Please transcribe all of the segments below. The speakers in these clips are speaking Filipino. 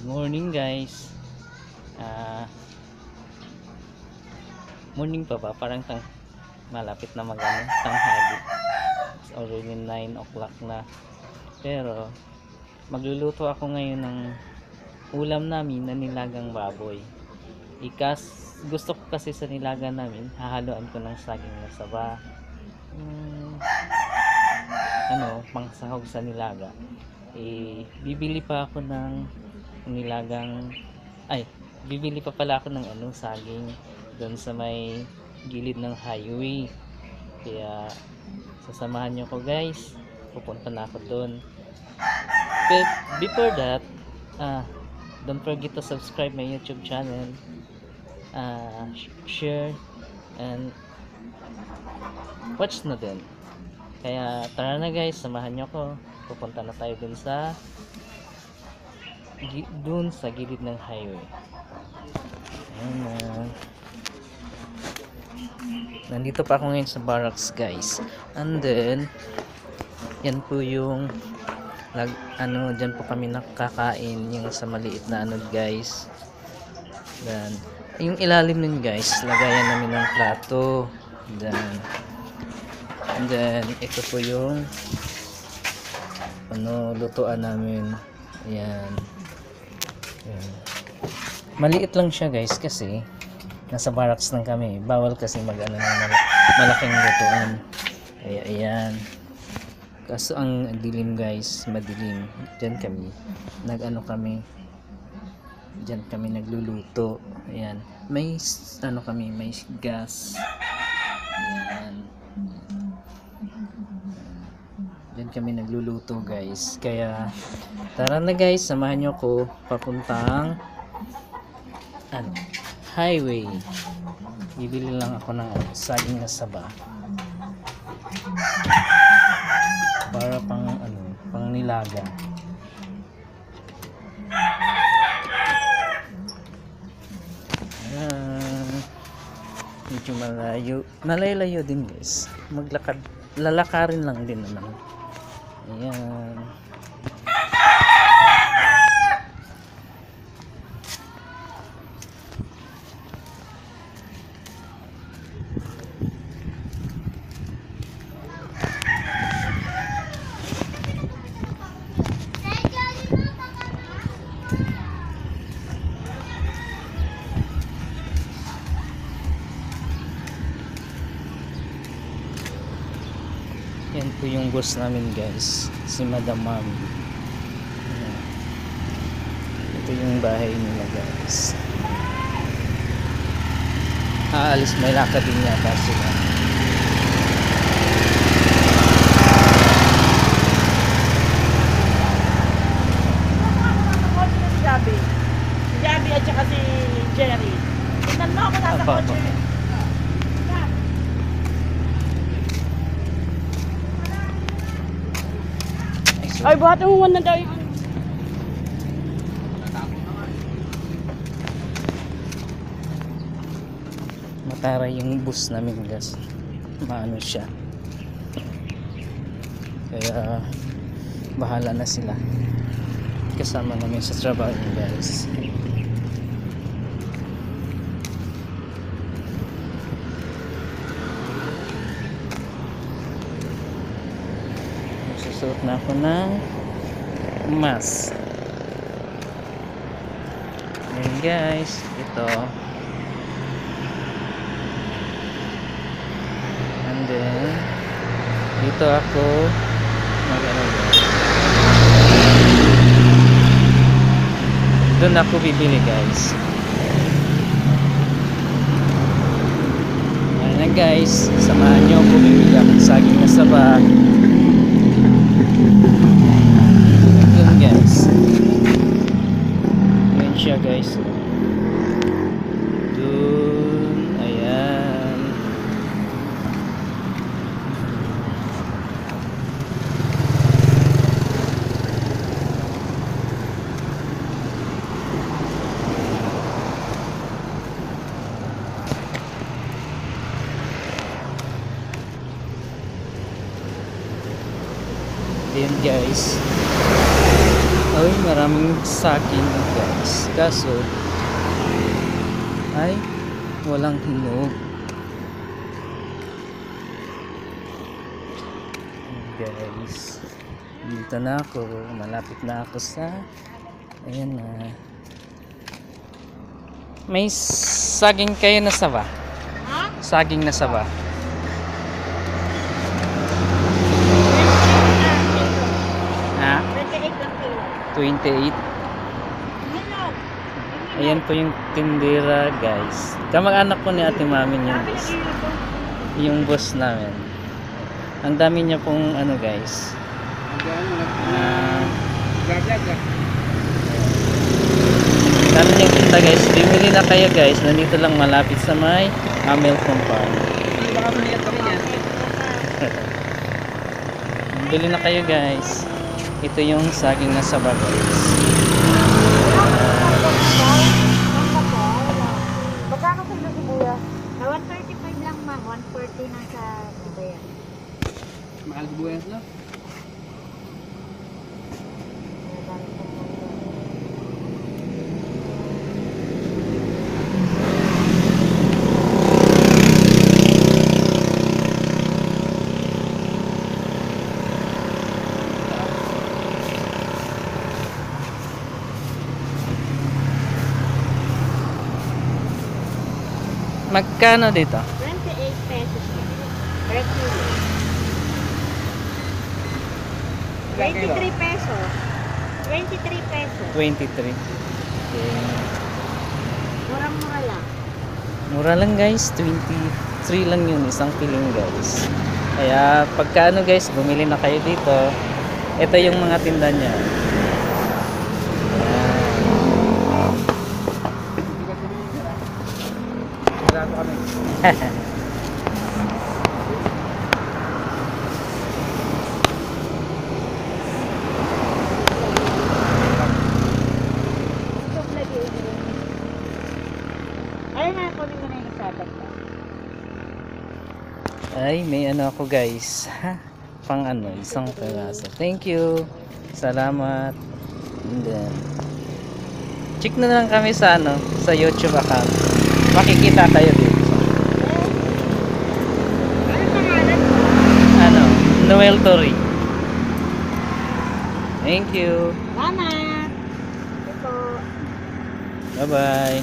Morning guys. Ah morning pa ba? Parang tang malapit na mag ano, tanghali. It's already 9 o'clock na. Pero magluluto ako ngayon ng ulam namin na nilagang baboy. Ikas gusto ko kasi sa nilaga namin, hahaluan ko ng saging na saba. Mm, ano, pangsahog sa nilaga. Eh, bibili pa ako ng nilagang ay bibili pa pala ako ng ano saging doon sa may gilid ng highway. Kaya sasamahan nyo ko guys. Pupunta na ako doon. But before that ah don't forget to subscribe my youtube channel. Ah sh- share and watch na din. Kaya tara na guys. Samahan nyo ko pupunta na tayo dun sa dun sa gilid ng highway. Ayan na. Nandito pa ako ngayon sa barracks guys. And then, yan po yung lag, ano, dyan po kami nakakain yung sa maliit na ano guys. Then, yung ilalim nun guys, lagayan namin ng plato. Then, and then, ito po yung ano, lutuan namin. Ayan. Maliit lang siya guys kasi nasa barracks lang kami. Bawal kasi mag ano, ng mal- malaking lutuan. Kaya ayan. Kaso ang dilim guys, madilim. Diyan kami. Nag-ano kami. Diyan kami nagluluto. Ayan. May ano kami, may gas. Ayan. Diyan kami nagluluto guys. Kaya tara na guys, samahan nyo ko papuntang ano, highway. Bibili lang ako ng ano, saging na saba. Para pang ano, pang nilaga. Ayan. Medyo malayo. Malayo din guys. Maglakad. Lalakarin lang din naman. Ayan. Boss namin guys. Si Madam. Ayan. Ito yung bahay nila guys. Aalis may lakad din yata sila. si Javi. Si Javi at saka si Jerry. Tingnan mo ako nasa Apa, kotse. apa. Buhatin mo muna daw yung mataray yung bus namin guys maano siya. Kaya bahala na sila. Kasama namin sa trabaho guys magsusuot na ako ng mask Ayan guys, ito And then, dito ako mag ano ba? Doon ako bibili guys. Ayan na guys, samahan nyo ako bibili ako ng saging na saba. Yun guys. Ayan siya guys. Doon, ayan. Ayan guys. Ay, maraming saging guys. Kaso, ay walang hinog. Guys, dito na ako. Malapit na ako sa ayan na. May saging kayo na saba? Saging na saba. Ha? 28 lang kilo. 28. Ayan po yung tindera guys. Kamag-anak po ni ate mamin yung boss. Yung boss namin. Ang dami niya pong ano guys. Ah, dami niyang tinta guys. Bimili na kayo guys. Nandito lang malapit sa may Amel Compound. Bili na kayo guys. Ito yung saging na saba guys. Sibuyas na. Magkano dito? 28 pesos per kilo. 23 pesos. 23 pesos. 23. Okay. Murang-mura lang. Mura lang guys, 23 lang yun, isang piling guys. Kaya pagka ano guys, bumili na kayo dito. Ito yung mga tinda niya. Ayan. Wala ko kami. Ito lagi. Ayun na, kunin mo na yung isabag ko. Ay, may ano ako guys. Pang ano, isang peraso. Thank you. Salamat. And then, check na lang kami sa ano, sa YouTube account. Makikita kayo dito. Ano Noel Tori. Thank you. Salamat. Ito. Bye-bye.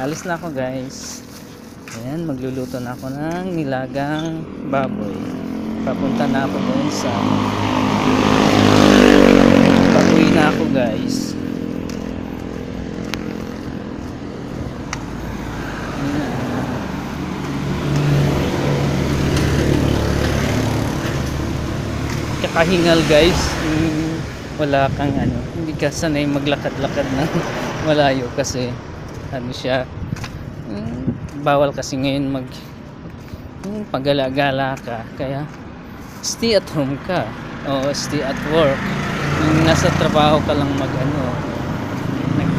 Alis na ako guys. Ayan, magluluto na ako ng nilagang baboy. Papunta na ako doon sa Papuwi na ako guys. Kakahingal guys. Mm, wala kang ano, hindi ka sanay maglakad-lakad ng malayo kasi ano siya mm, bawal kasi ngayon mag pagala-gala ka kaya stay at home ka. O stay at work. Nasa trabaho ka lang mag ano nag-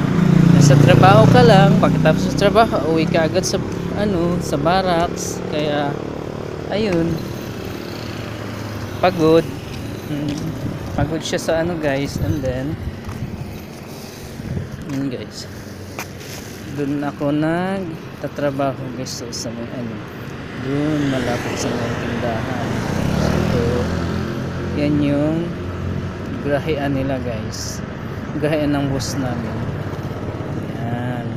nasa trabaho ka lang pagkatapos sa trabaho uwi ka agad sa ano sa barracks. Kaya ayun. Pagod. Mm, pagod siya sa ano guys. And then yun guys. Doon ako nagtatrabaho guys sa may ano doon malapit sa may tindahan. So yan yung grahian nila guys. Grahian ng bus namin. Yan.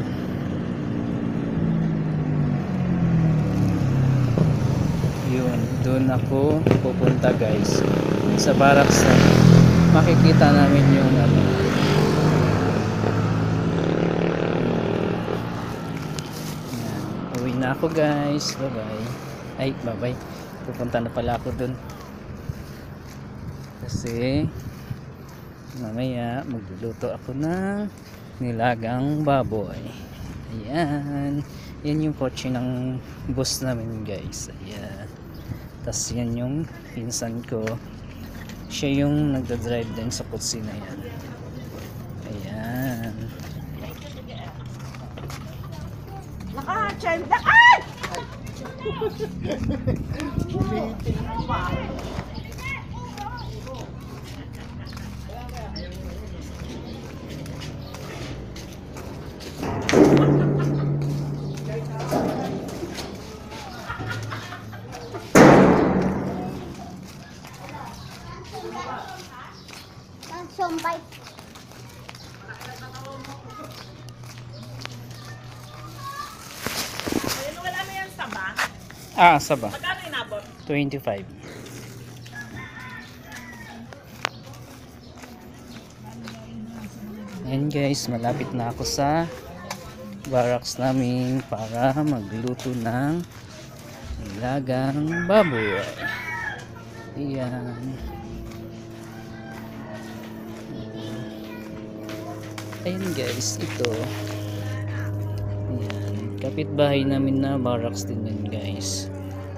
Yun doon ako pupunta guys. Sa barracks na makikita namin yung ano Yan. Uwi na ako guys. Bye bye. Ay, bye bye. Pupunta na pala ako dun. Kasi mamaya magluluto ako ng nilagang baboy. Ayan. Yan yung kotse ng bus namin guys. Ayan. Tapos yan yung pinsan ko. Siya yung nagda-drive din sa kotse na yan. Ayan. Na. Ay! Ah, asa ba? Magkano inabot? 25. Ayan guys, malapit na ako sa barracks namin para magluto ng nilagang baboy. Ayan. Ayan guys, ito. Kapitbahay namin na barracks din yan guys.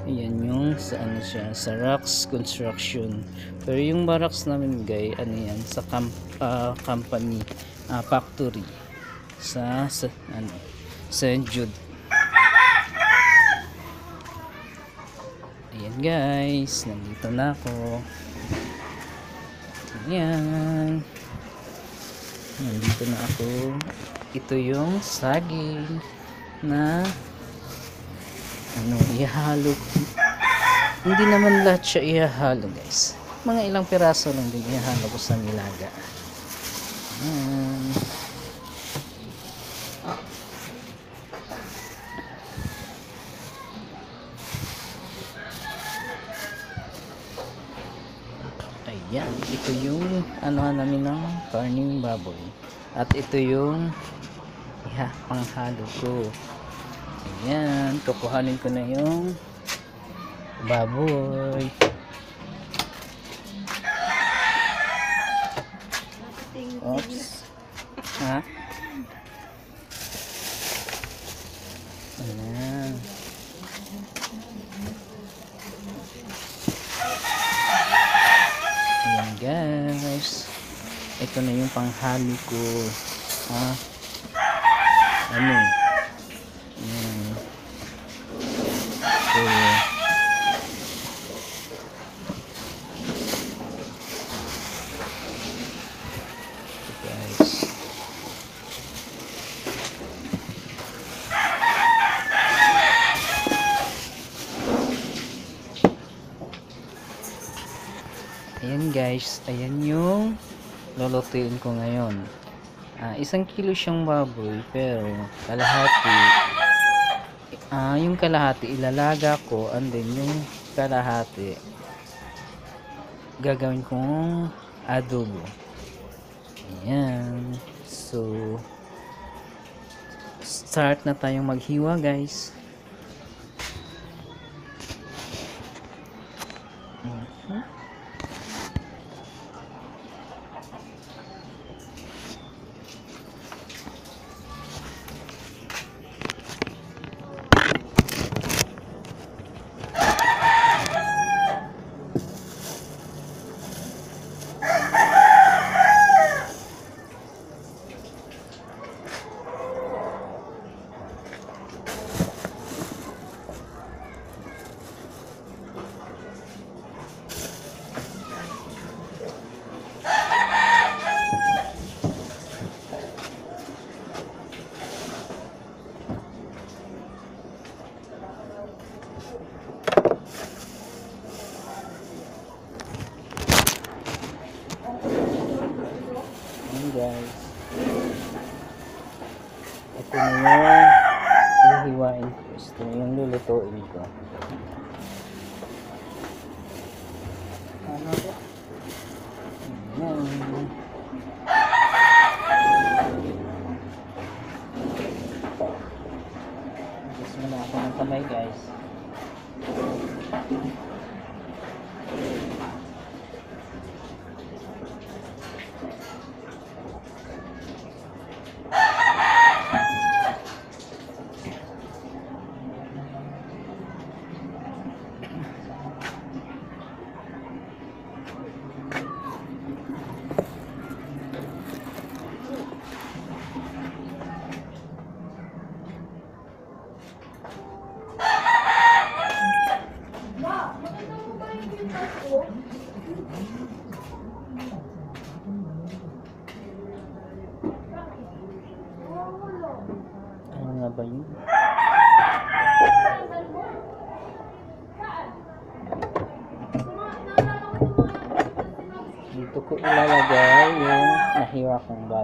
Ayan yung sa ano siya, sa Rocks Construction. Pero yung barracks namin guys, ano yan, sa camp, ah, company, ah, factory. Sa, sa ano, St. Jude. Ayan guys, nandito na ako. Ayan. Nandito na ako. Ito yung saging na ano, ihalo. Hindi naman lahat siya ihalo guys. Mga ilang piraso lang din ihalo ko sa nilaga. Ayan. Ayan, ito yung ano namin ng karning baboy. At ito yung iha, panghalo ko. Ayan, kukuhanin ko na yung baboy. Oops. Ha? Ayan. Ayan guys. Ito na yung panghalo ko. Ha? Ano? Ayan. So, ito guys. Ayan guys, ayan yung lulutuin ko ngayon. Ah, isang kilo siyang baboy pero kalahati ah, yung kalahati ilalaga ko and then yung kalahati gagawin kong adobo. Ayan. So start na tayong maghiwa guys.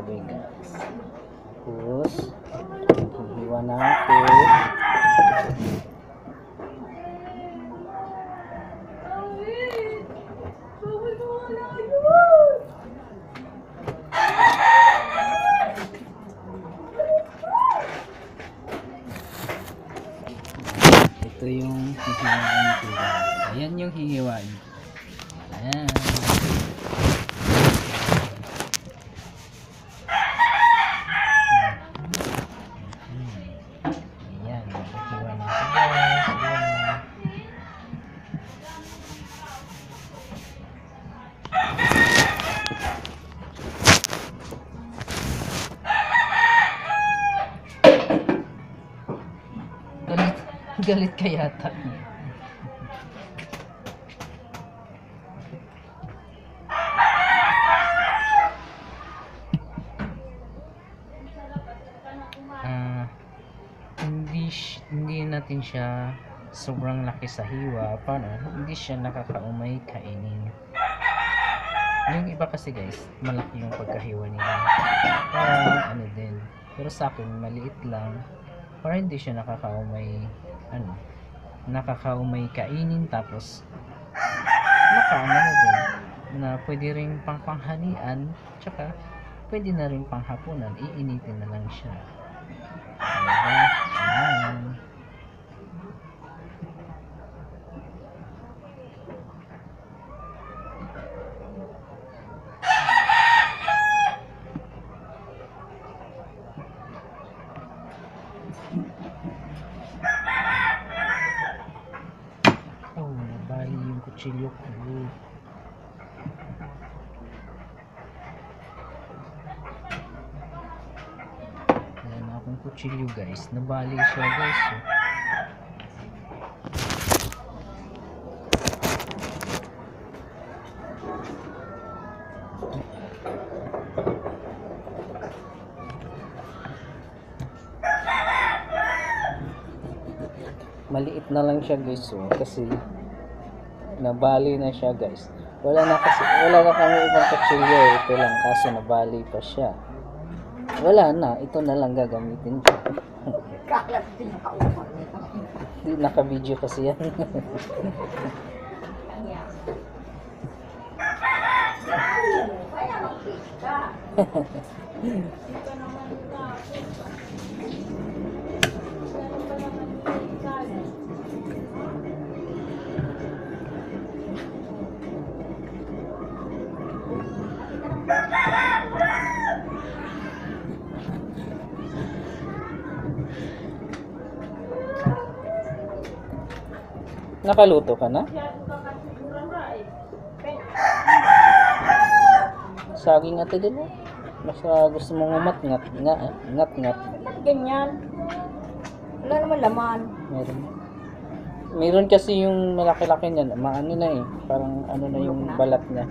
Nahiwa kong baboy guys. Tapos, hihiwa na ako. Ito yung hihiwain ko guys. Ayan yung hihiwain. Ayan. Ayan, hihiwa na ito guys. Ayan. Galit, galit ka yata. Ah, hindi hindi natin siya sobrang laki sa hiwa para hindi siya nakakaumay kainin. Yung iba kasi guys, malaki yung pagkahiwa nila. Para ano din. Pero sa akin, maliit lang para hindi siya nakakaumay ano nakakaumay kainin tapos makaano na din na pwede rin pang panghanian tsaka pwede na rin panghapunan iinitin na lang siya diba? Ayan. Oh, nabali yung kutsilyo ko. Wala na akong kutsilyo guys. Nabali siya guys. Maliit na lang siya guys oh, kasi nabali na siya guys. Wala na kasi wala na kami ibang kutsilyo, eh. ito lang kaso nabali pa siya. Wala na, ito na lang gagamitin ko. Hindi naka-video kasi yan. Nakaluto ka na? Saging ate din mo. Basta gusto mong umat-ngat nga, eh. ngat-ngat. Ba't ganyan? Wala naman laman. Meron. Meron kasi yung malaki-laki niyan, maano na eh. Parang ano na yung balat niya.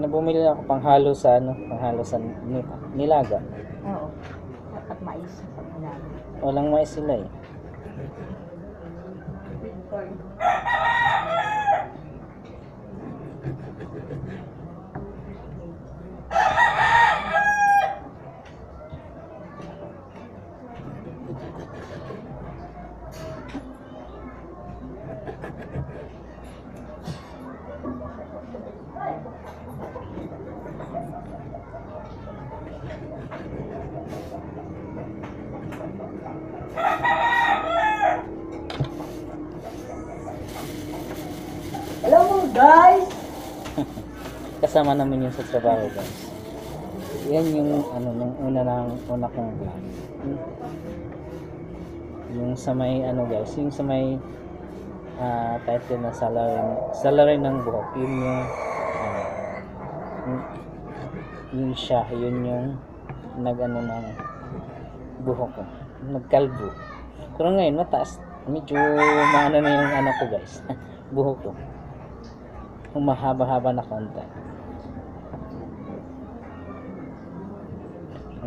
Nabumili ako panghalo sa ano, panghalo sa ni- nilaga. Oo. At mais. Walang mais sila eh. pânico. Kasama naman yun sa trabaho guys. Yan yung ano nung una ng una kong vlog. Yung sa may ano guys, yung sa may ah title na salarin, salarin ng buhok. Yun yung ano, yun, yun siya, yun yung nag ano ng buhok ko. Nagkalbo. Pero ngayon mataas. Medyo maano na yung ano ko guys. buhok ko. Humahaba-haba na konti.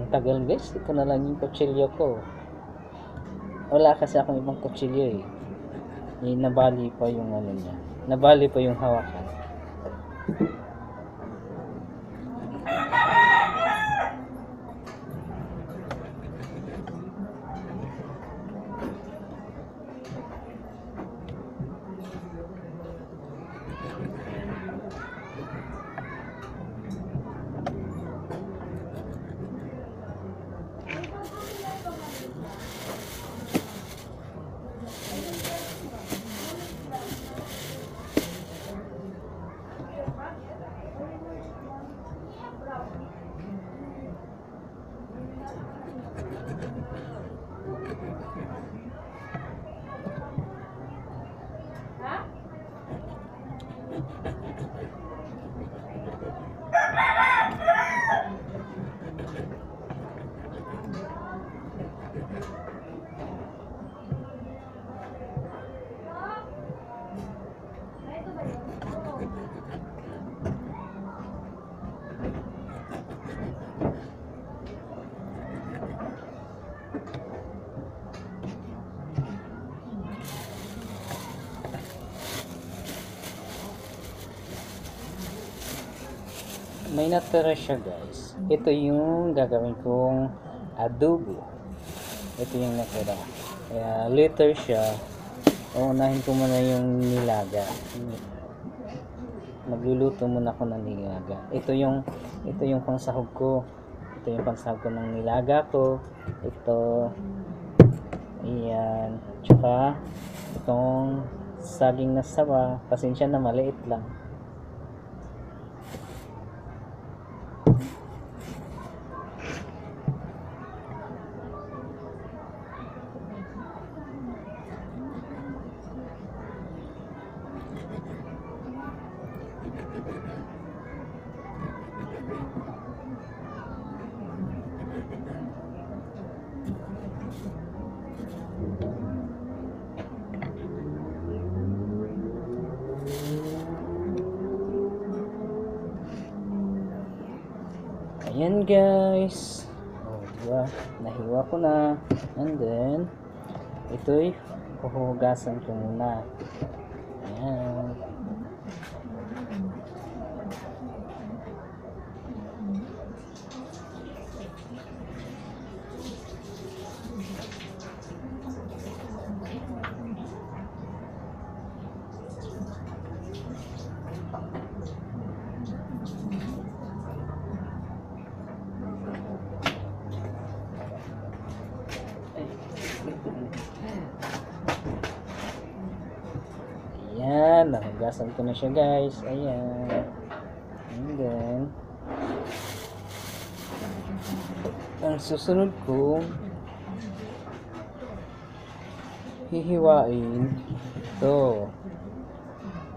Tagal guys, ito na lang yung kutsilyo ko. Wala kasi akong ibang kutsilyo eh. Eh, nabali pa yung ano niya. Nabali pa yung hawakan. May natira siya guys. Ito yung gagawin kong adobo ito yung natira kaya later siya uunahin ko muna yung nilaga. Magluluto muna ako ng nilaga. Ito yung ito yung pangsahog ko. Ito yung pangsahog ko ng nilaga ko. Ito. Ayan. Tsaka itong saging na sawa. Pasensya na maliit lang Ayan guys. Oh, diba? Nahiwa ko na. And then, ito'y huhugasan ko muna. Ayan. Ko na siya guys. Ayan. And then, ang susunod ko, hihiwain ito.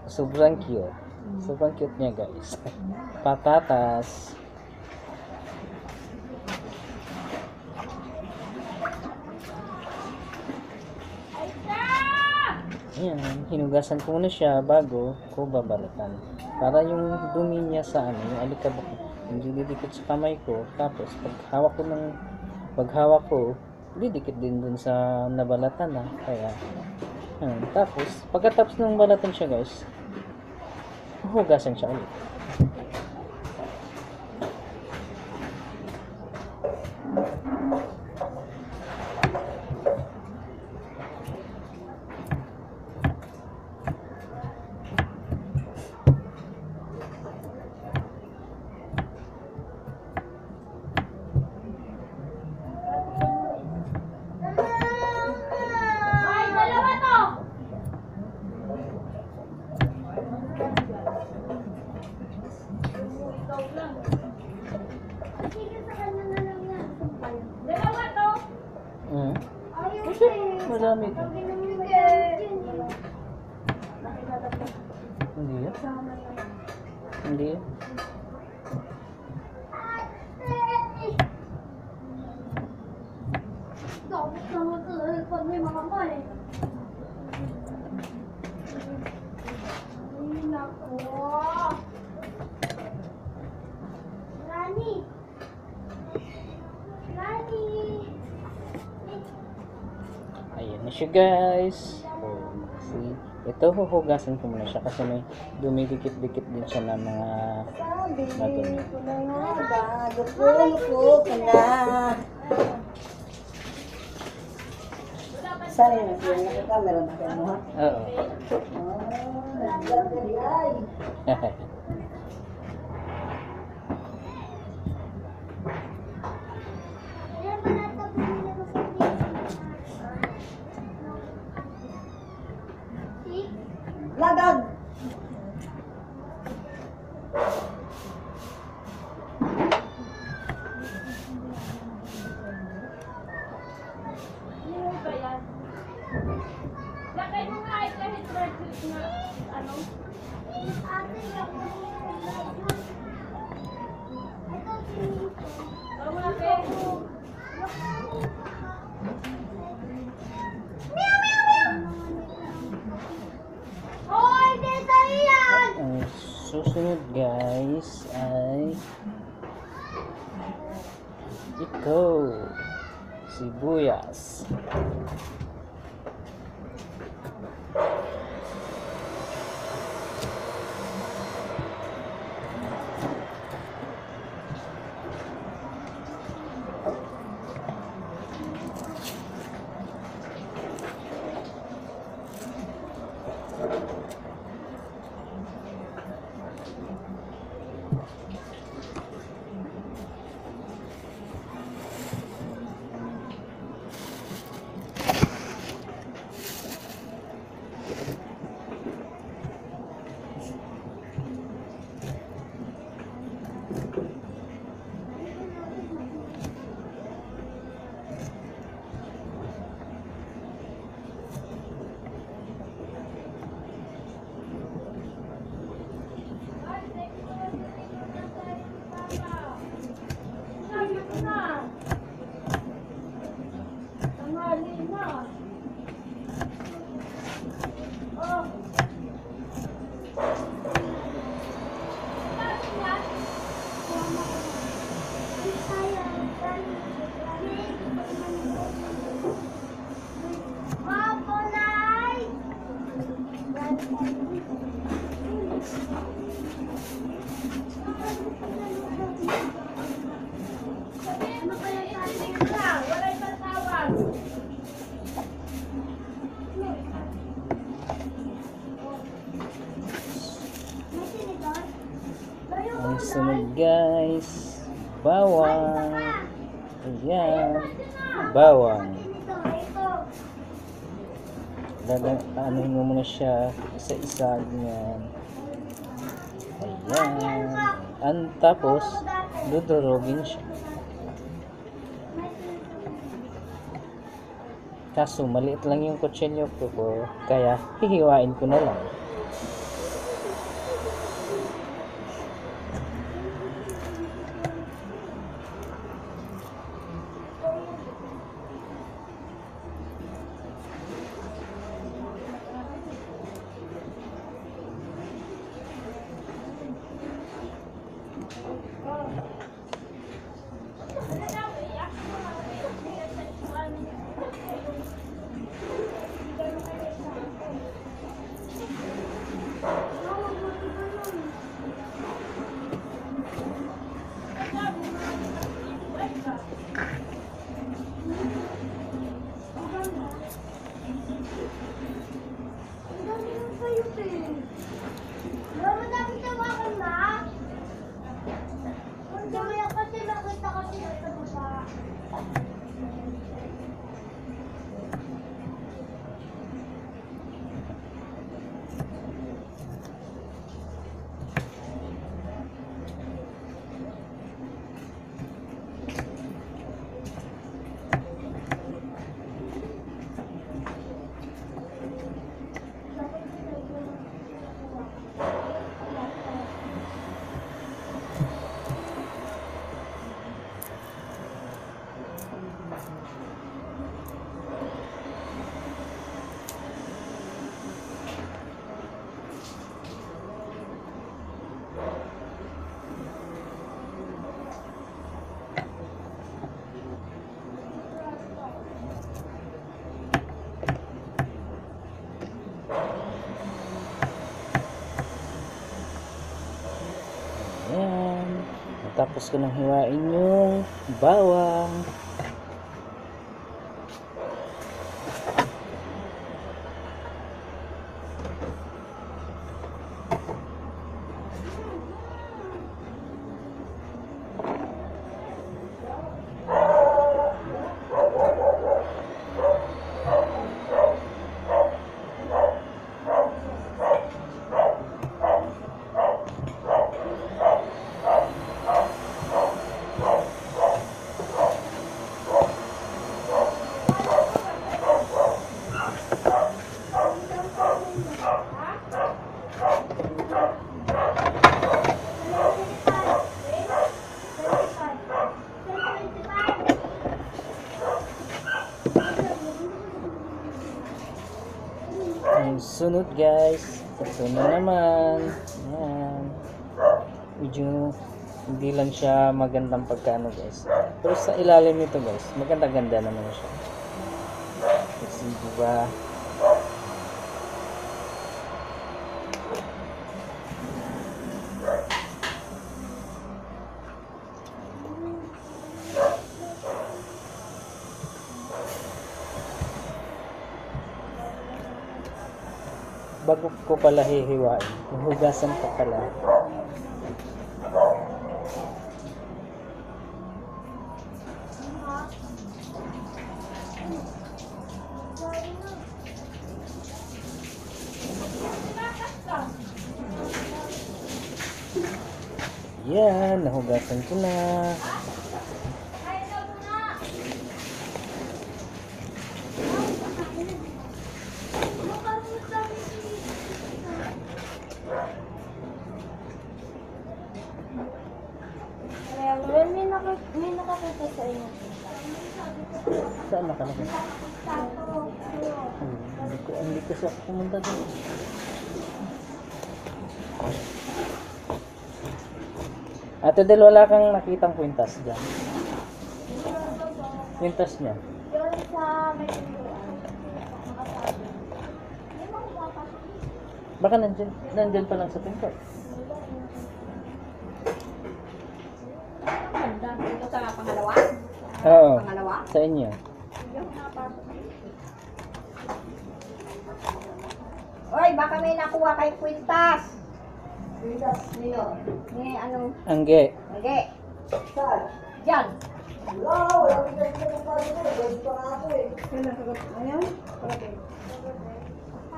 Sobrang cute. Sobrang cute niya guys. Patatas. Ayan, hinugasan ko muna siya bago ko babalatan. Para yung dumi niya sa ano, yung alikabok, hindi didikit sa kamay ko. Tapos, pag hawak ko ng, pag hawak ko, didikit din dun sa nabalatan na. Kaya, ayan. Tapos, pagkatapos ng balatan siya guys, huhugasan siya ulit. Ay, dalawa to! Dalawa to! Mm. Ayun Marami ito. Hindi yan. Hindi yan. Dapat naman talaga pag may mama eh. Ay, nako. Rani! Rani! Ayan na siya guys. Oh, see? Ito huhugasan ko muna siya kasi may dumidikit-dikit din siya ng mga madumi. lupo-lupo ka na. Yun? Yung nakakamera na kayo mo, ha? Oo. Ah, mo siya isa-isa ganyan ayan. An, tapos dudurogin siya. Kaso maliit lang yung kutsilyo ko ko kaya hihiwain ko na lang Tapos ko nang hiwain yung bawang. Sunod guys. Ito na naman. Ayan. Medyo hindi lang siya magandang pagkano guys. Pero sa ilalim nito guys, maganda-ganda naman siya. Kasi diba, bago ko pala hihiwain, hugasan ko pala. Yan, nahugasan ko na. Kaya ngayon may, nakik may nakakita sa inyo. Saan nakalagay? Hmm, hindi ko, hindi ko siya pumunta doon. Ate Del, wala kang nakitang kwintas dyan. Kwintas niya. Yun sa may. Baka nandyan, nandyan pa lang sa pinto. Dito sa pangalawa? Oo. Pangalawa? Sa inyo. Yung. Oy, baka may nakuha kay Quintas. Quintas, niyo. Ni ano? Angge. Hindi. Saan? Diyan.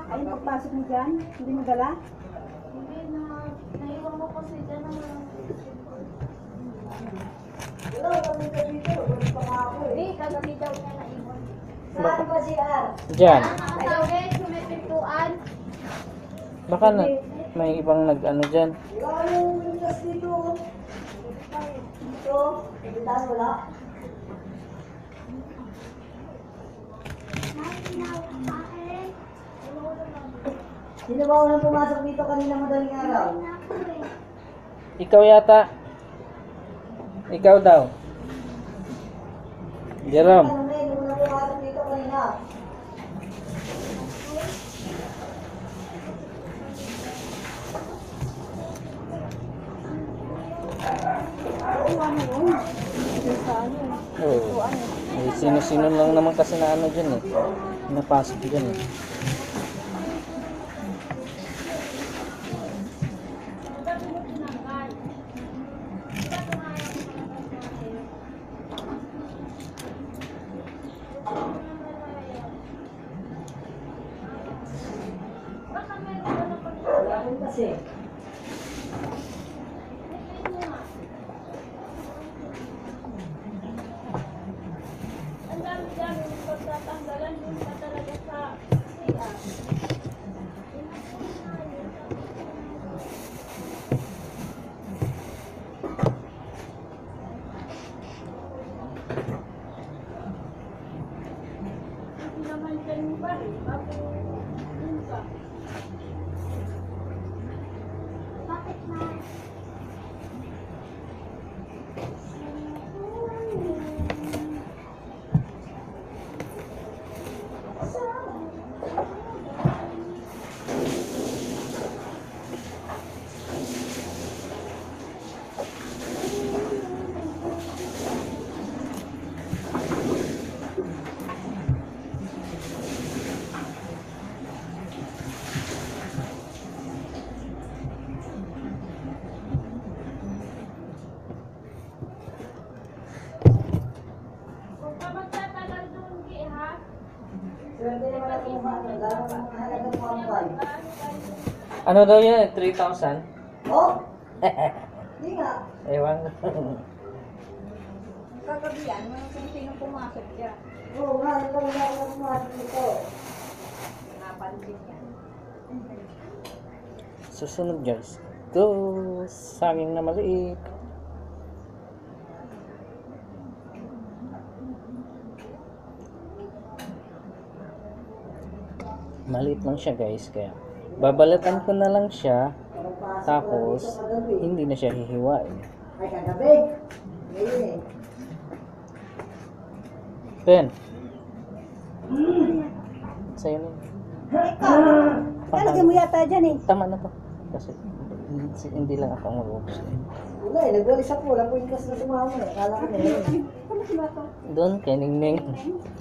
Ay, pagpasok mo dyan, hindi mo dala? Hindi na, naiwan ko kasi dyan ang Hindi, kagabi daw niya naiwan. Baka, ba si Ar? dyan. Nakasabi, sumipintuan. Baka na, may ibang nag-ano dyan. Sino ba unang pumasok dito kanina madaling araw? Ikaw yata. Ikaw daw. Jerome. Na yun, unang pumasok dito kanina? Oo. Eh, sino-sino lang naman kasi na ano dyan eh. Napasok dyan eh. Wala rin kasi. Ang dami-dami ng pagtatanggalan dun pa talaga sa CR. Hindi naman dyan yung bari, bago dun ka. Bakit na? Huwag ka magtatagal dun, Gi, ha? Swerte naman ako mukha. Lalo ng halagang pambay. Ano daw yan? 3,000? Oh? Hindi nga. Ewan. Kagabihan, mga kung sino pumasok dyan. Oo nga, ikaw nga unang pumasok dito. Napansin yan. Susunod guys. Go! Saging na maliit. maliit lang siya guys kaya babalatan ko na lang siya tapos hindi na siya hihiwain eh. Ben sa'yo na yun. Talagyan mo yata dyan eh. tama na to kasi hindi, hindi lang ako ang mag-ubos Wala eh, nagwalis ako. Wala po yung kasi na sumama eh. Akala ko na yun. doon kay Ningning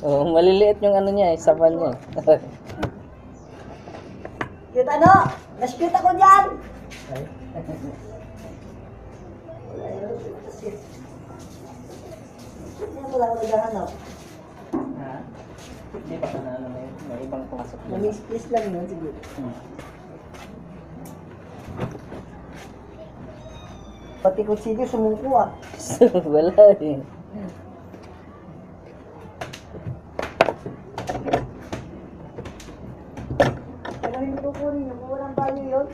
oh, maliliit yung ano niya eh saban niya eh. Cute ano? Nas-cute ako dyan! Wala yun. Yan wala ko naghahanap. ha? hindi pa na ano na yun may ibang pumasok na Na-miss lang yun, siguro. hmm. Pati kutsilyo sumuko ah. wala eh Pero hindi ko kunin yung walang value yun.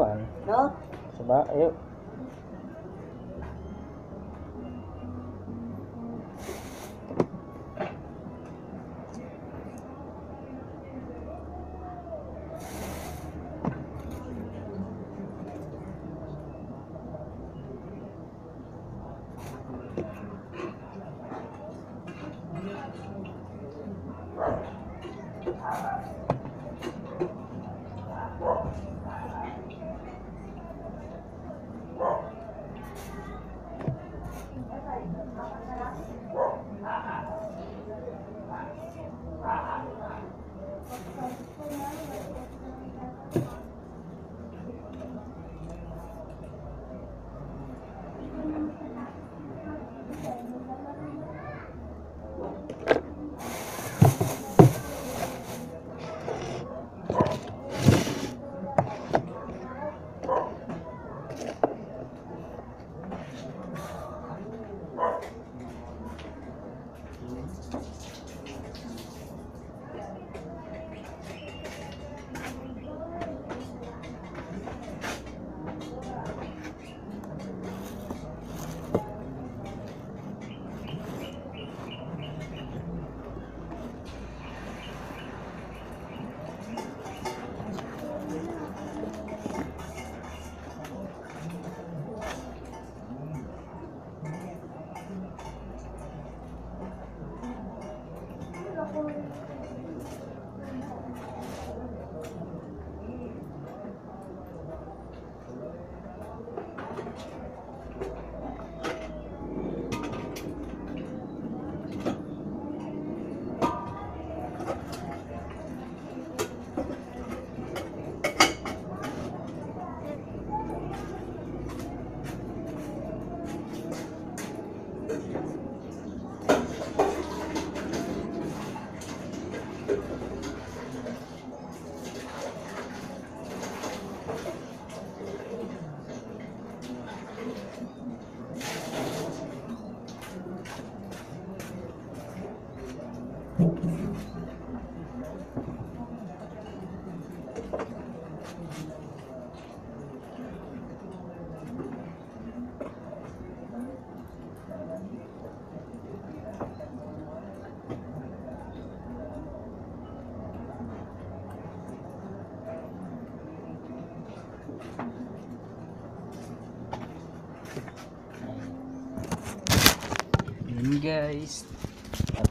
Oh ewan No? Diba? Ayaw.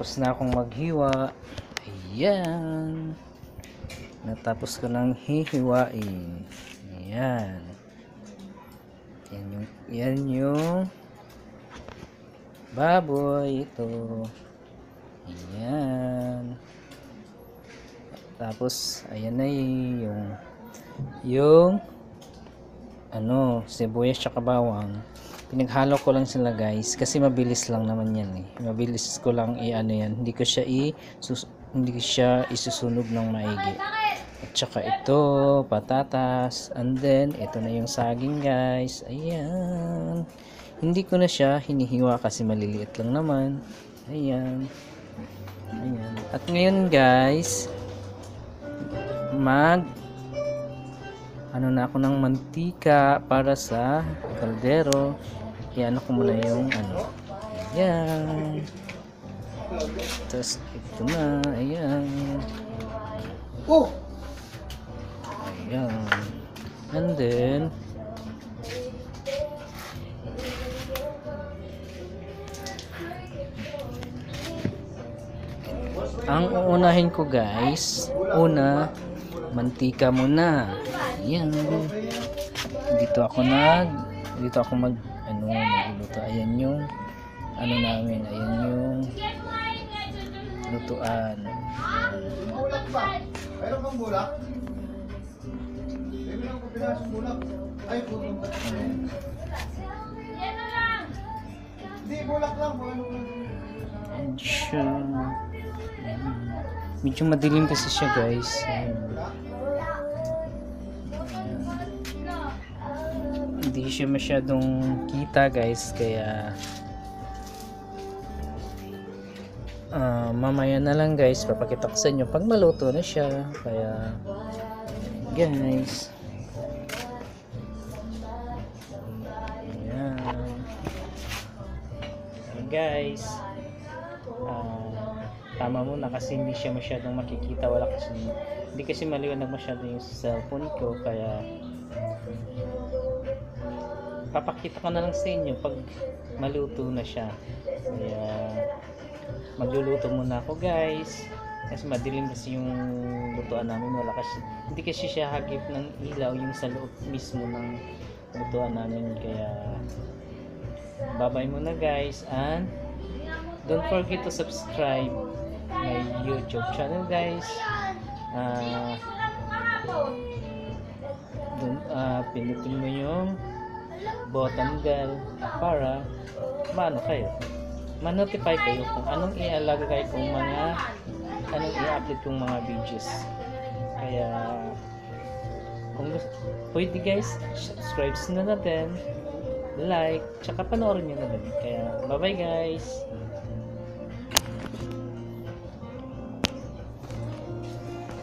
Tapos na akong maghiwa. Ayan. Natapos ko ng hihiwain. Ayan. Yan yung, yan yung baboy ito. Ayan. Tapos, ayan na yung yung ano, sibuyas tsaka bawang pinaghalo ko lang sila guys kasi mabilis lang naman yan eh. Mabilis ko lang i-ano yan. Hindi ko siya i hindi ko siya isusunog ng maigi. At saka ito patatas and then ito na yung saging guys. Ayan. Hindi ko na siya hinihiwa kasi maliliit lang naman. Ayan. Ayan. At ngayon guys mag ano na ako ng mantika para sa kaldero. Iano ko muna yung ano. Yan. Tapos ito na, ayan. Oh! Ayan. And then, ang uunahin ko guys, una, mantika muna. Ayan. Dito ako nag, dito ako mag, ano, magluluto. Ayan yung, ano namin, ayan yung lutuan. Bulak ba? Meron kang bulak? Meron akong pinasong bulak. Ay, putong Hindi, bulak lang. Ano lang. Ayan siya. Medyo madilim kasi siya guys. Ayan. Hindi siya masyadong kita guys. Kaya ah, mamaya na lang guys. Papakita ko sa inyo pag maluto na siya. Kaya guys. Guys. Ah, tama muna kasi hindi siya masyadong makikita. Wala kasi hindi kasi maliwanag masyado yung cellphone ko. Kaya papakita ko na lang sa inyo pag maluto na siya. Kaya magluluto muna ako guys. Kasi madilim kasi yung lutuan namin. Wala kasi hindi kasi siya hagip ng ilaw yung sa loob mismo ng lutuan namin. Kaya bye muna guys. And don't forget to subscribe my youtube channel guys. Ah dun, ah, pinutin mo yung bell para maano kayo? Ma-notify kayo kung anong ialagay kong mga anong i-upload kong mga videos. Kaya kung gusto, pwede guys subscribe na natin like tsaka panoorin nyo na din kaya bye bye guys